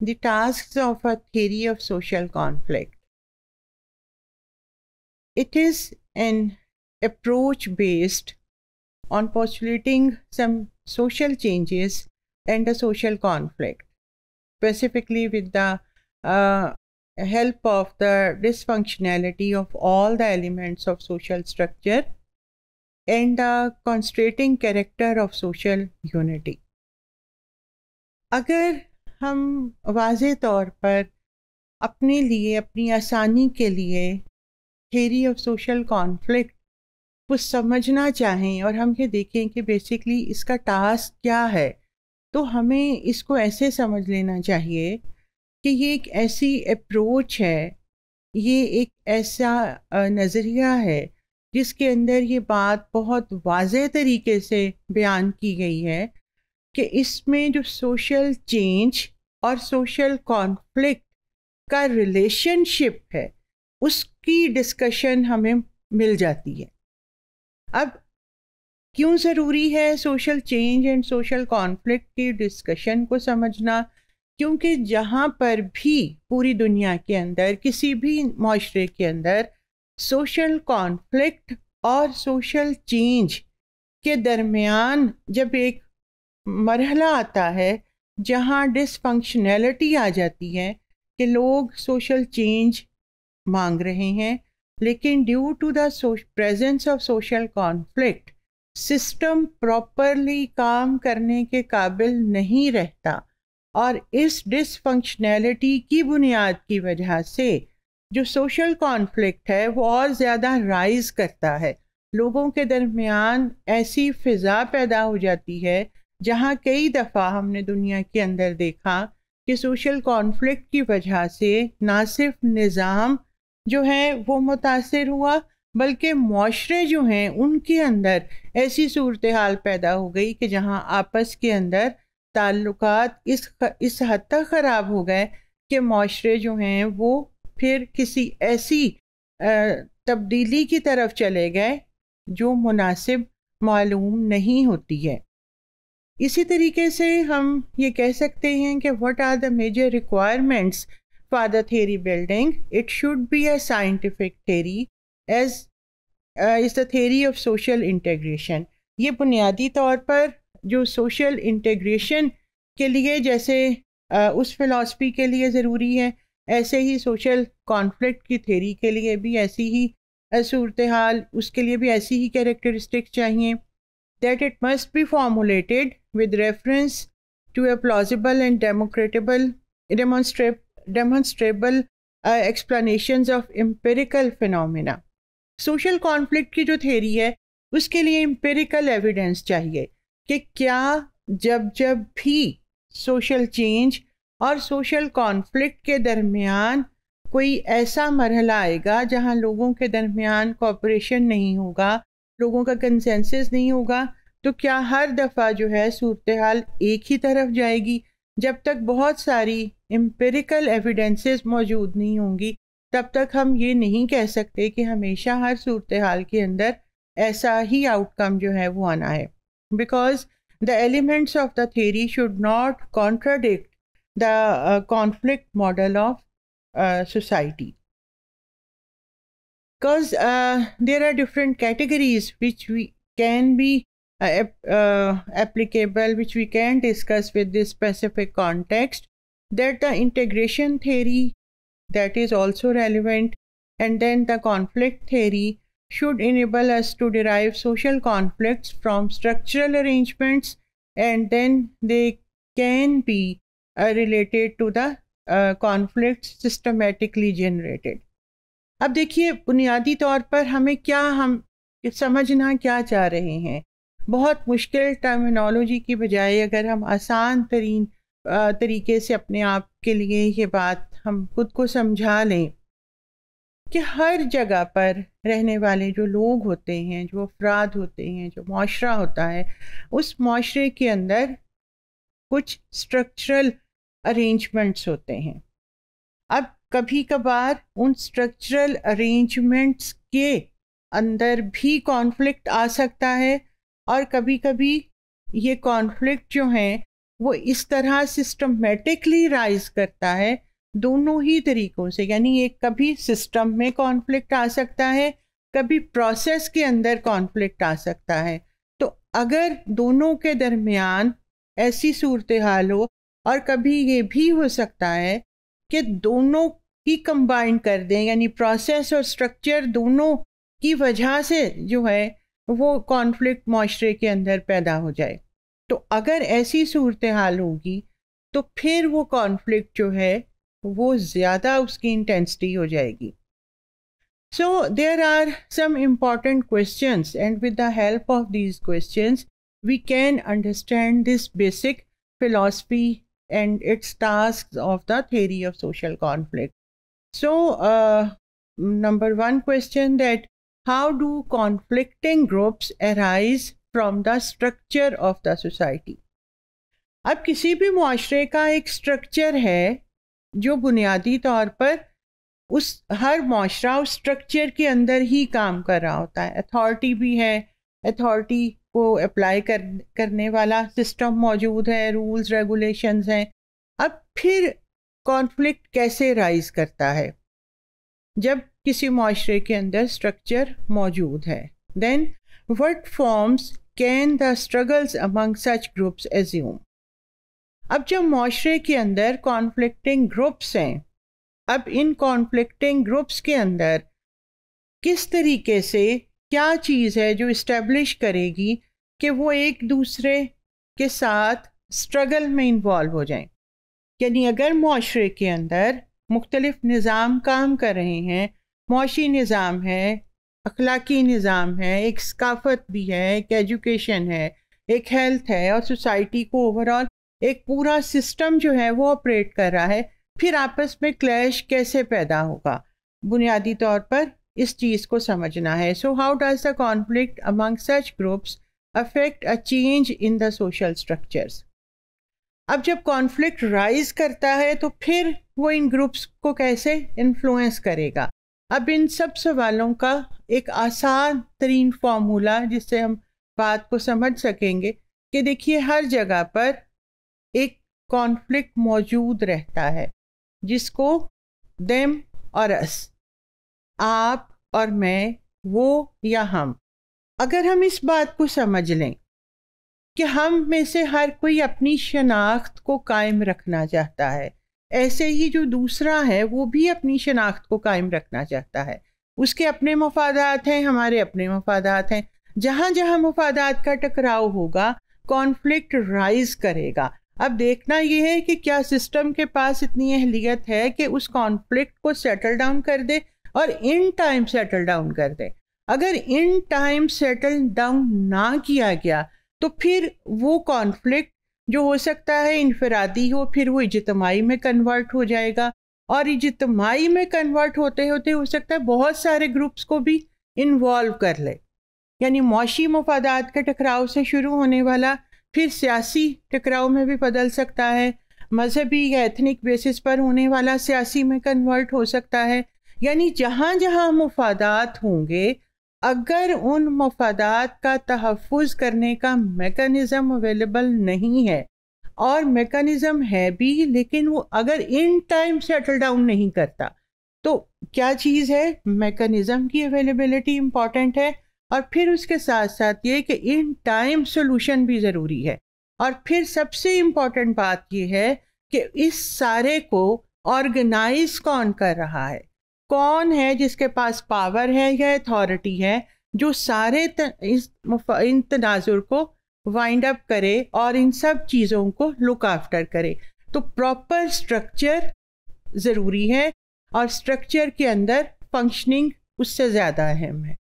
the tasks of a theory of social conflict. It is an approach based on postulating some social changes and a social conflict, specifically with the uh, help of the dysfunctionality of all the elements of social structure and the constrating character of social unity. अगर हम was तौर पर अपने लिए, अपनी आसानी के लिए थेरी ऑफ़ सोशल कॉन्फ्लिक्ट को समझना चाहें और हम ये देखें कि बेसिकली इसका टास्क क्या है तो हमें इसको ऐसे समझ लेना चाहिए कि ये एक ऐसी अप्रोच है, ये एक ऐसा नज़रिया है जिसके अंदर ये बात बहुत वाज तरीके से बयान की गई है कि इसमें जो सोशल चेंज और सोशल कॉन्फ्लिक्ट का रिलेशनशिप है, उसकी डिस्कशन हमें मिल जाती है। अब क्यों ज़रूरी है social change and social conflict की डिस्कशन को समझना? क्योंकि जहाँ पर भी पूरी दुनिया के अंदर, किसी भी माशरे के अंदर सोशल कॉन्फ्लिक्ट और सोशल चेंज के दरमियान जब एक मरहला आता है, जहाँ डिसफंक्शनैलिटी आ जाती है कि लोग सोशल चेंज मांग रहे हैं, लेकिन due to the presence of social conflict system properly काम करने के काबिल नहीं रहता और इस डिसफंक्शनैलिटी की बुनियाद की वजह से जो सोशल कॉन्फ्लिक्ट है वो और ज़्यादा राइज करता है। लोगों के दरमियान ऐसी फ़िज़ा पैदा हो जाती है जहाँ कई दफ़ा हमने दुनिया के अंदर देखा कि सोशल कॉन्फ्लिक्ट की वजह से ना सिर्फ़ निज़ाम जो है वो मुतासर हुआ, बल्कि माशरे जो हैं उनके अंदर ऐसी सूरत हाल पैदा हो गई कि जहाँ आपस के अंदर ताल्लुक इस इस हद तक ख़राब हो गए कि माशरे जो हैं वो फिर किसी ऐसी तब्दीली की तरफ़ चले गए जो मुनासिब मालूम नहीं होती है। इसी तरीके से हम ये कह सकते हैं कि what are the major requirements for the theory building it should be a scientific theory as is the theory of social integration ये बुनियादी तौर पर जो सोशल इंटेग्रेशन के लिए जैसे uh, उस फिलासफी के लिए ज़रूरी है ऐसे ही सोशल कॉन्फ्लिक्ट की थेरी के लिए भी ऐसी ही uh, सूरत हाल उसके लिए भी ऐसी ही कैरेक्टरिस्टिक चाहिए that it must be formulated with reference to a plausible and democratable, demonstrable, demonstrable uh, explanations of empirical phenomena. Social conflict की जो थेरी है उसके लिए एम्पेरिकल एविडेंस चाहिए कि क्या जब जब भी सोशल चेंज और सोशल कॉन्फ्लिक्ट के दरमियान कोई ऐसा मरहला आएगा जहाँ लोगों के दरमियान कॉपरेशन नहीं होगा लोगों का कंसेंसस नहीं होगा तो क्या हर दफ़ा जो है सूरत हाल एक ही तरफ़ जाएगी? जब तक बहुत सारी एम्पेरिकल एविडेंसेस मौजूद नहीं होंगी तब तक हम ये नहीं कह सकते कि हमेशा हर सूरत हाल के अंदर ऐसा ही आउटकम जो है वो आना है। Because the elements of the theory should not contradict the conflict model of society are different categories which we can be uh, uh, applicable which we can discuss with this specific context that the integration theory that is also relevant and then the conflict theory should enable us to derive social conflicts from structural arrangements and then they can be uh, related to the uh, conflicts systematically generated अब देखिए बुनियादी तौर पर हमें क्या हम समझना क्या चाह रहे हैं बहुत मुश्किल टर्मिनोलॉजी की बजाय अगर हम आसान तरीन तरीके से अपने आप के लिए ये बात हम खुद को समझा लें कि हर जगह पर रहने वाले जो लोग होते हैं, जो अफराद होते हैं, जो माशरा होता है, उस माशरे के अंदर कुछ स्ट्रक्चरल अरेंजमेंट्स होते हैं। अब कभी कभार उन स्ट्रक्चरल अरेंजमेंट्स के अंदर भी कॉन्फ्लिक्ट आ सकता है और कभी कभी ये कॉन्फ्लिक्ट जो हैं, वो इस तरह सिस्टमेटिकली राइज करता है दोनों ही तरीकों से। यानी एक कभी सिस्टम में कॉन्फ्लिक्ट आ सकता है, कभी प्रोसेस के अंदर कॉन्फ्लिक्ट आ सकता है। तो अगर दोनों के दरमियान ऐसी सूरत हाल हो और कभी ये भी हो सकता है कि दोनों ही कंबाइन कर दें, यानी प्रोसेस और स्ट्रक्चर दोनों की वजह से जो है वो कॉन्फ्लिक्ट माशरे के अंदर पैदा हो जाए। तो अगर ऐसी सूरत हाल होगी तो फिर वो कॉन्फ्लिक्ट जो है, वो ज़्यादा उसकी इंटेंसिटी हो जाएगी। So there are some important question and with the help of these question we can understand this basic philosophy and its task of the theory of social conflict so number one question that how do conflicting groups arise from the structure of the society? अब किसी भी मुआशरे का एक structure है, जो बुनियादी तौर पर उस हर मुआशरा उस स्ट्रक्चर के अंदर ही काम कर रहा होता है। अथॉरिटी भी है अथॉरिटी को अप्लाई कर, करने वाला सिस्टम मौजूद है रूल्स रेगुलेशंस हैं। अब फिर कॉन्फ्लिक्ट कैसे राइज करता है? जब किसी माशरे के अंदर स्ट्रक्चर मौजूद है। Then what forms can the struggles among such groups assume अब जब माशरे के अंदर कॉन्फ्लिक्टिंग ग्रुप्स हैं, अब इन कॉन्फ्लिक्टिंग ग्रुप्स के अंदर किस तरीके से क्या चीज़ है जो इस्टेब्लिश करेगी कि वो एक दूसरे के साथ स्ट्रगल में इन्वॉल्व हो जाएँ? यानी अगर माशरे के अंदर मुख्तलिफ़ निज़ाम काम कर रहे हैं। मुशी निज़ाम है, अखलाकी निज़ाम है, एक सकाफत भी है, एक एजुकेशन है, एक हेल्थ है और सोसाइटी को ओवरऑल एक पूरा सिस्टम जो है वो ऑपरेट कर रहा है। फिर आपस में क्लैश कैसे पैदा होगा? बुनियादी तौर पर इस चीज़ को समझना है। So how does the conflict among such groups affect a change in the social structures अब जब कॉन्फ्लिक्ट राइज करता है तो फिर वो इन ग्रुप्स को कैसे इन्फ्लुएंस करेगा? अब इन सब सवालों का एक आसान तरीन फार्मूला जिससे हम बात को समझ सकेंगे कि देखिए, हर जगह पर एक कॉन्फ्लिक्ट मौजूद रहता है, जिसको देम और अस आप और मैं, वो या हम। अगर हम इस बात को समझ लें कि हम में से हर कोई अपनी शनाख्त को कायम रखना चाहता है ऐसे ही जो दूसरा है, वो भी अपनी शनाख्त को कायम रखना चाहता है। उसके अपने मफादात हैं, हमारे अपने मफादात हैं। जहाँ जहाँ मफादात का टकराव होगा कॉन्फ्लिक्ट राइज करेगा। अब देखना यह है कि क्या सिस्टम के पास इतनी अहलियत है कि उस कॉन्फ्लिक्ट को सेटल डाउन कर दे और इन टाइम सेटल डाउन कर दे। अगर इन टाइम सेटल डाउन ना किया गया तो फिर वो कॉन्फ्लिक्ट जो हो सकता है इनफरादी हो, फिर वो इजतमाही में कन्वर्ट हो जाएगा। और इजतमाही में कन्वर्ट होते होते हो सकता है बहुत सारे ग्रुप्स को भी इन्वॉल्व कर ले। यानी मौशी मफादात के टकराव से शुरू होने वाला, फिर सियासी टकराव में भी बदल सकता है। मजहबी या एथनिक बेसिस पर होने वाला सियासी में कन्वर्ट हो सकता है। यानी जहाँ जहाँ मफादात होंगे अगर उन मफादात का तहफ़ करने का मेकनिज़म अवेलेबल नहीं है, और मेकनिज़म है भी, लेकिन वो अगर इन टाइम सेटल डाउन नहीं करता तो क्या चीज़ है? मेकनिज़म की अवेलेबिलिटी इंपॉर्टेंट है, और फिर उसके साथ साथ ये कि इन टाइम सोल्यूशन भी ज़रूरी है। और फिर सबसे इंपॉर्टेंट बात यह है कि इस सारे को ऑर्गेनाइज कौन कर रहा है? कौन है जिसके पास पावर है या अथॉरिटी है जो सारे त, इस इन तनाजुर को वाइंड अप करे और इन सब चीज़ों को लुक आफ्टर करे। तो प्रॉपर स्ट्रक्चर ज़रूरी है और स्ट्रक्चर के अंदर फंक्शनिंग उससे ज़्यादा अहम है।